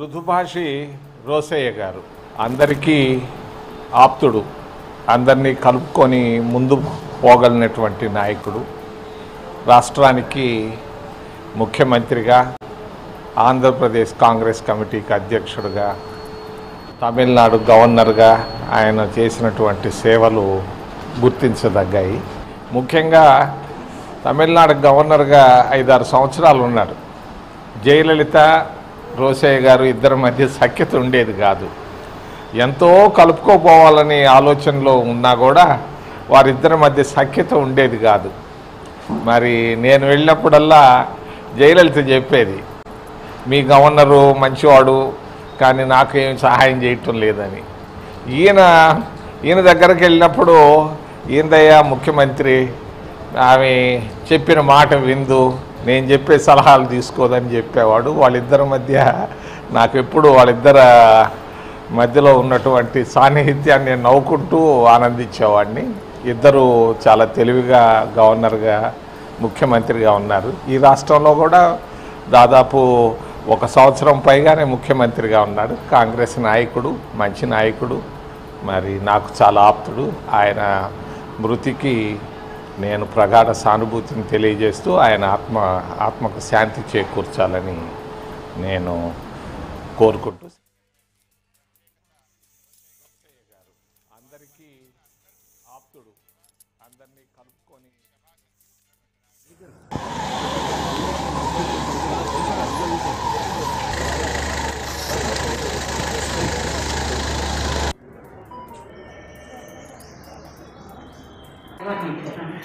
మృదుభాషి రోసయ్య గారు. అందరికీ ఆప్తుడు. అందరినీ కలుపుకొని ముందు పోగలిగినటువంటి నాయకుడు. రాష్ట్రానికి ముఖ్యమంత్రిగా ఆంధ్రప్రదేశ్ కాంగ్రెస్ కమిటీకి అధ్యక్షుడిగా తమిళనాడు గవర్నర్గా ఆయన చేసినటువంటి సేవలు గుర్తించదగ్గాయి. ముఖ్యంగా తమిళనాడు గవర్నర్గా ఐదారు సంవత్సరాలు ఉన్నాడు జయలలిత రోసయ్య గారు ఇద్దరి మధ్య సఖ్యత ఉండేది కాదు. ఎంతో కలుపుకోపోవాలని ఆలోచనలో ఉన్నా కూడా వారిద్దరి మధ్య సఖ్యత ఉండేది కాదు. మరి నేను వెళ్ళినప్పుడల్లా జయలలిత చెప్పేది మీ గవర్నరు మంచివాడు కానీ నాకు ఏం సహాయం చేయటం లేదని. ఈయన ఈయన దగ్గరికి వెళ్ళినప్పుడు ఈయనదయ్యా ముఖ్యమంత్రి ఆమె చెప్పిన మాట విందు నేను చెప్పే సలహాలు తీసుకోదని చెప్పేవాడు. వాళ్ళిద్దరి మధ్య నాకు ఎప్పుడు వాళ్ళిద్దర మధ్యలో ఉన్నటువంటి సాన్నిహిత్యాన్ని నేను నవ్వుకుంటూ ఆనందించేవాడిని. ఇద్దరు చాలా తెలివిగా గవర్నర్గా ముఖ్యమంత్రిగా ఉన్నారు. ఈ రాష్ట్రంలో కూడా దాదాపు ఒక సంవత్సరం పైగానే ముఖ్యమంత్రిగా ఉన్నాడు. కాంగ్రెస్ నాయకుడు మంచి నాయకుడు మరి నాకు చాలా ఆప్తుడు. ఆయన మృతికి నేను ప్రగాఢ సానుభూతిని తెలియజేస్తూ ఆయన ఆత్మ ఆత్మకు శాంతి చేకూర్చాలని నేను కోరుకుంటూ అందరికీ ఆప్తుడు. అందరినీ కలుపుకొని हाँ